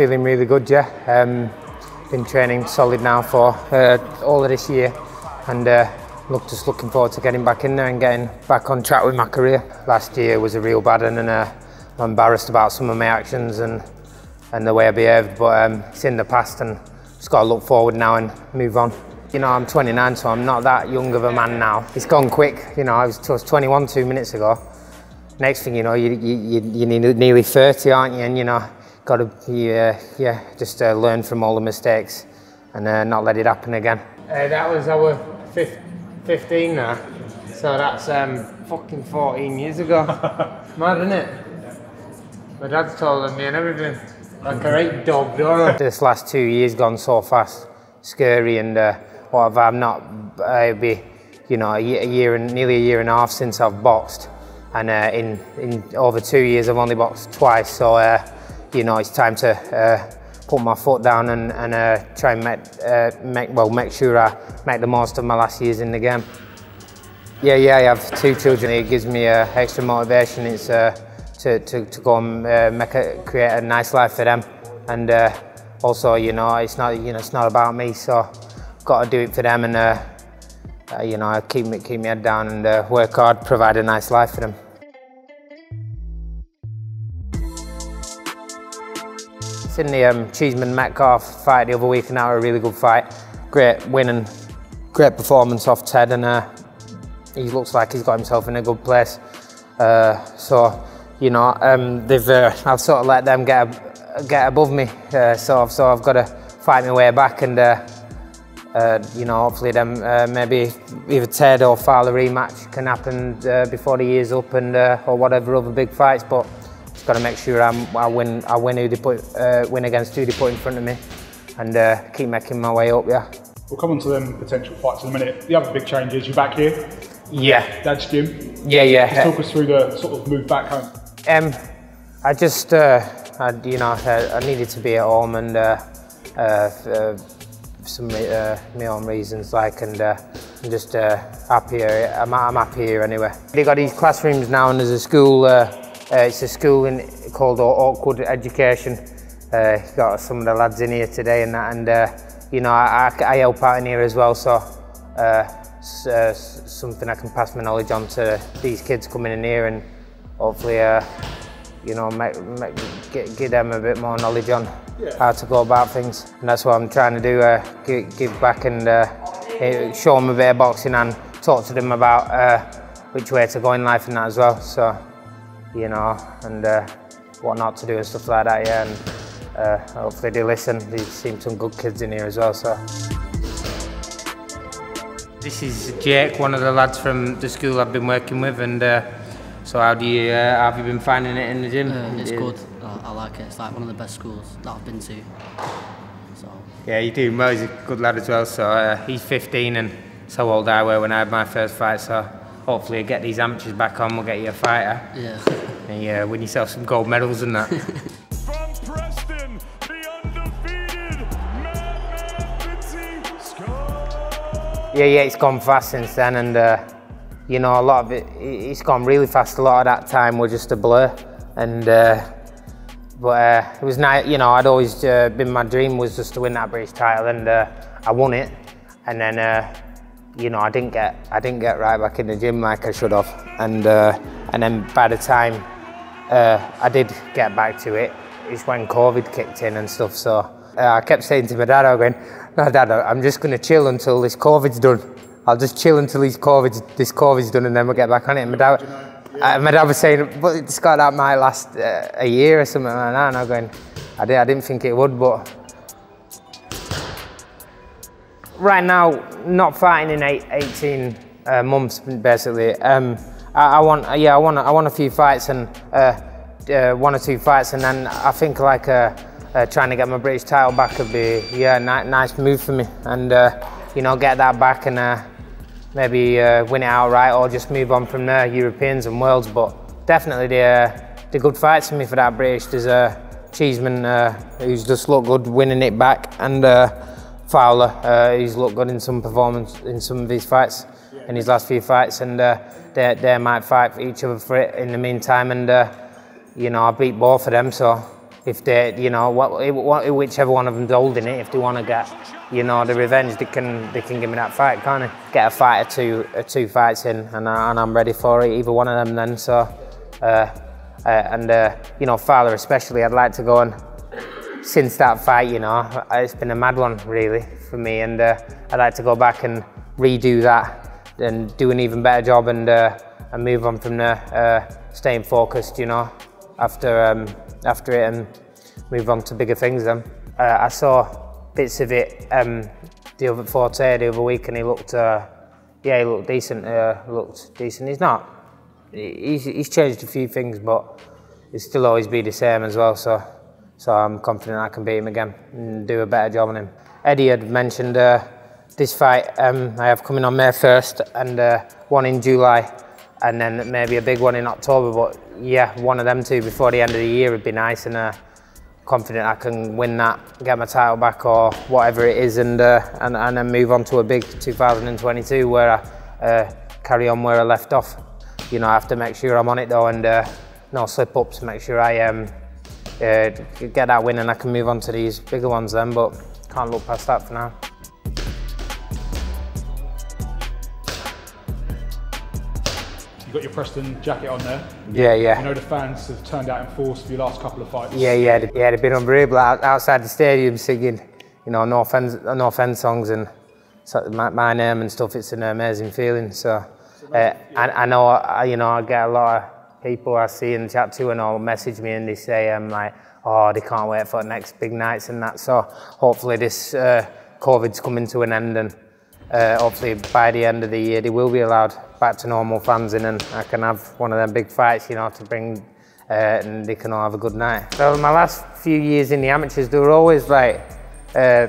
feeling really good, yeah. Um, been training solid now for uh, all of this year and uh, look, just looking forward to getting back in there and getting back on track with my career. Last year was a real bad one and uh, I'm embarrassed about some of my actions and, and the way I behaved, but um, it's in the past and just got to look forward now and move on. You know, I'm 29, so I'm not that young of a man now. It's gone quick. You know, I was, I was 21 two minutes ago. Next thing you know, you, you, you, are nearly 30, aren't you? And, you know, got to uh, yeah, just uh, learn from all the mistakes and uh, not let it happen again. Uh, that was our fifth, 15 now, so that's um, fucking 14 years ago. Mad, isn't it? My dad's taller than me and everything. Like a right dog, don't I? This last two years gone so fast, scary, and uh, what have I not? Uh, be, you know, a year, a year, and nearly a year and a half since I've boxed, and uh, in in over two years I've only boxed twice. So uh, you know, it's time to uh, put my foot down and, and uh, try and make, uh, make, well, make sure I make the most of my last years in the game. Yeah, yeah, I have two children. It gives me uh, extra motivation. It's uh, to, to, to go and uh, make a, create a nice life for them. And uh, also, you know, it's not, you know, it's not about me. So, got to do it for them and, you know, keep keep my head down and work hard, provide a nice life for them. In the um, Cheeseman Metcalf fight the other week and that was a really good fight. Great win and great performance off Ted and uh, he looks like he's got himself in a good place. Uh, so, you know, um, they've uh, I've sort of let them get get above me. Uh, so, I've, so I've got to fight my way back and, uh, uh, you know, hopefully them maybe either Ted or Fowler rematch can happen before the year's up and or whatever other big fights. But just got to make sure I'm, I win. I win who they put, uh, win against who they put in front of me, and uh, keep making my way up. Yeah. We'll come on to them potential fights in a minute. The other big change is you're back here. Yeah. Dad's gym. Yeah, yeah. Just talk us through the sort of move back home. Um, I just, uh, I, you know, I, I, needed to be at home and uh, uh, some uh, my own reasons, like, and uh, I'm just uh, happier. I'm, I'm happy here anyway. They got these classrooms now, and there's a school. Uh, uh, it's a school in, called Awkward Education. Uh, got some of the lads in here today and that, and uh, you know I, I, help out in here as well. So uh, uh, something I can pass my knowledge on to these kids coming in here, and hopefully, uh, you know, make, make, get, give them a bit more knowledge on yeah. how to go about things. And that's what I'm trying to do: uh, give, give back and uh, show them a bit of boxing and talk to them about uh, which way to go in life and that as well. So you know, and uh, what not to do and stuff like that, yeah. And uh, hopefully they listen. They seem some good kids in here as well, so. This is Jake, one of the lads from the school I've been working with, and uh, so how do you, uh, have you been finding it in the gym? Uh, it's good. I like it. It's like one of the best schools that I've been to. So. Yeah, you do. Well, he's a good lad as well. So uh, he's 15 and so old I were when I had my first fight. So hopefully get these amateurs back on, we'll get you a fighter. Yeah. And yeah, win yourself some gold medals and that. From Preston, the undefeated Yeah, yeah, it's gone fast since then and uh, you know, a lot of it, it's gone really fast. A lot of that time was just a blur and uh, but uh, it was nice, you know, I'd always uh, been, my dream was just to win that British title and uh, I won it. And then uh, you know, I didn't get I didn't get right back in the gym like I should have, and uh, and then by the time uh, I did get back to it, it's when COVID kicked in and stuff. So uh, I kept saying to my dad, I was going, "No, Dad, I'm just going to chill until this COVID's done. I'll just chill until this COVID this COVID's done, and then we'll get back on it." And my dad, uh, my dad was saying, "But it's got that might last uh, a year or something like that." And I was going, "I did, I didn't think it would, but." Right now, not fighting in eight, 18 uh, months, basically. Um, I, I, want, yeah, I want, I want a few fights and uh, uh, one or two fights, and then I think like uh, uh, trying to get my British title back would be yeah, ni nice move for me, and uh, you know, get that back and maybe win it outright or just move on from there, Europeans and Worlds. But definitely the the good fights for me for that British. There's a Cheeseman who's just looked good winning it back, and Fowler. Uh, he's looked good in some performance in some of his fights, in his last few fights, and uh, they, they might fight each other for it in the meantime. And uh, you know, I beat both of them, so if they, you know, what, whichever one of them's holding it, if they want to get, you know, the revenge, they can they can give me that fight, can't they? Get a fight or two, or two fights in, and, I, and I'm ready for it, either one of them then. So, uh, uh, and uh, you know, Fowler especially, I'd like to go and since that fight, you know, it's been a mad one really for me, and uh, I'd like to go back and redo that and do an even better job and uh, and move on from there, uh, staying focused, you know, after um, after it and move on to bigger things. Then uh, I saw bits of it um, the other Forte the other week, and he looked, uh, yeah, he looked decent. Uh, looked decent. He's not. He's, he's changed a few things, but he'll still always be the same as well. So, so I'm confident I can beat him again and do a better job on him. Eddie had mentioned uh, this fight um, I have coming on May 1st and uh, one in July and then maybe a big one in October. But yeah, one of them two before the end of the year would be nice, and uh, confident I can win that, get my title back or whatever it is, and uh, and, and then move on to a big 2022 where I uh, carry on where I left off. You know, I have to make sure I'm on it though, and uh, no slip ups. Make sure I um, uh, get that win, and I can move on to these bigger ones then. But can't look past that for now. You've got your Preston jacket on there. Yeah, yeah. You know the fans have turned out in force for your last couple of fights. Yeah, yeah, yeah. They've been unbelievable outside the stadium singing, you know, no offense, no offense songs and my, my name and stuff. It's an amazing feeling. So, uh, I, I know, I, you know, I get a lot of people I see and chat to and all message me and they say, I'm um, like, oh, they can't wait for the next big nights and that. So, hopefully, this uh, COVID's coming to an end and uh, hopefully by the end of the year they will be allowed back to normal fans in and I can have one of them big fights, you know, to bring uh, and they can all have a good night. So my last few years in the amateurs, there were always like uh,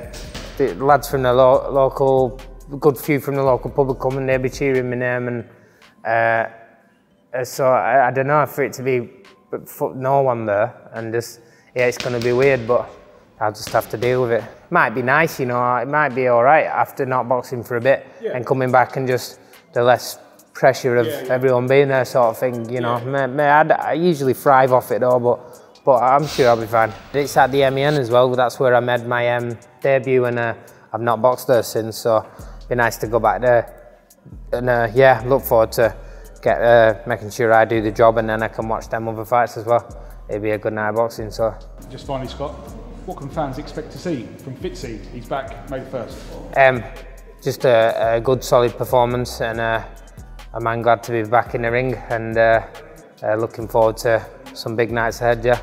the lads from the lo local, good few from the local pub would come and they'd be cheering my name and uh so I, I, don't know for it to be no one there and just, yeah, it's going to be weird, but I'll just have to deal with it. Might be nice, you know, it might be all right after not boxing for a bit yeah. and coming back and just the less pressure of yeah, yeah. everyone being there sort of thing, you know. May, I usually thrive off it though, but, but I'm sure I'll be fine. It's at the MEN as well, that's where I made my um, debut and uh, I've not boxed there since, so it'd be nice to go back there. And uh, yeah, look forward to get uh, making sure I do the job and then I can watch them other fights as well. It'd be a good night of boxing, so. Just finally, Scott, what can fans expect to see from Fitzy? He's back May 1st. Um, just a, a, good solid performance and uh, a man glad to be back in the ring and uh, uh, looking forward to some big nights ahead, yeah.